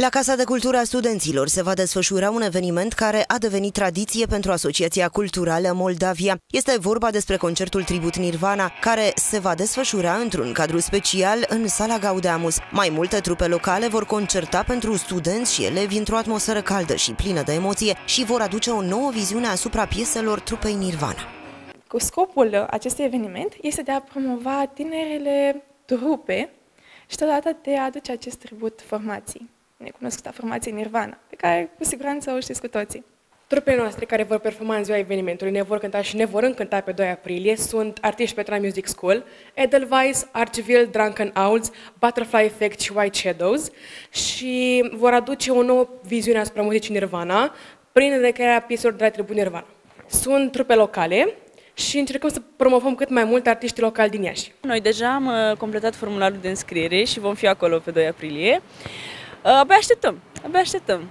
La Casa de Cultură a Studenților se va desfășura un eveniment care a devenit tradiție pentru Asociația Culturală Moldavia. Este vorba despre concertul Tribut Nirvana, care se va desfășura într-un cadru special în sala Gaudeamus. Mai multe trupe locale vor concerta pentru studenți și elevi într-o atmosferă caldă și plină de emoție și vor aduce o nouă viziune asupra pieselor trupei Nirvana. Cu scopul acestui eveniment este de a promova tinerele trupe și totodată de a aduce acest tribut formației necunoscuta formație Nirvana, pe care cu siguranță o știți cu toții. Trupele noastre care vor performa în ziua evenimentului, ne vor cânta și ne vor încânta pe 2 aprilie, sunt artiști Petra Music School, Edelweiss, Archville, Drunken Owls, Butterfly Effect și White Shadows și vor aduce o nouă viziune asupra muzicii Nirvana prin recrearea pieselor de la Tribun Nirvana. Sunt trupe locale, și încercăm să promovăm cât mai mult artiștii locali din Iași. Noi deja am uh, completat formularul de înscriere și vom fi acolo pe 2 aprilie. Uh, abia așteptăm, abia așteptăm.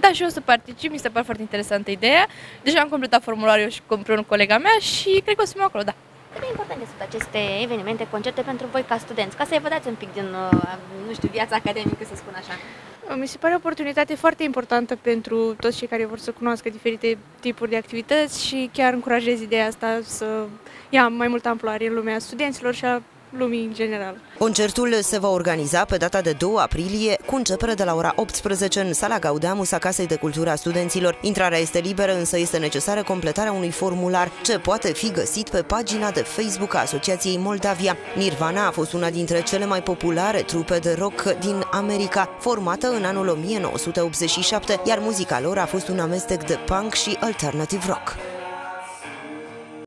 Da, și eu o să particip, mi se pare foarte interesantă ideea. Deja am completat formularul și cu împreună colega mea și cred că o să fiu acolo, da. Cât de importante sunt aceste evenimente, concerte pentru voi ca studenți, ca să evadați un pic din, uh, nu știu, viața academică, să spun așa? Mi se pare o oportunitate foarte importantă pentru toți cei care vor să cunoască diferite tipuri de activități și chiar încurajez ideea asta să ia mai multă amploare în lumea studenților și a lumii în general. Concertul se va organiza pe data de 2 aprilie, cu începere de la ora 18 în sala Gaudeamus a Casei de Cultură a Studenților. Intrarea este liberă, însă este necesară completarea unui formular ce poate fi găsit pe pagina de Facebook a Asociației Moldavia. Nirvana a fost una dintre cele mai populare trupe de rock din America, formată în anul 1987, iar muzica lor a fost un amestec de punk și alternative rock.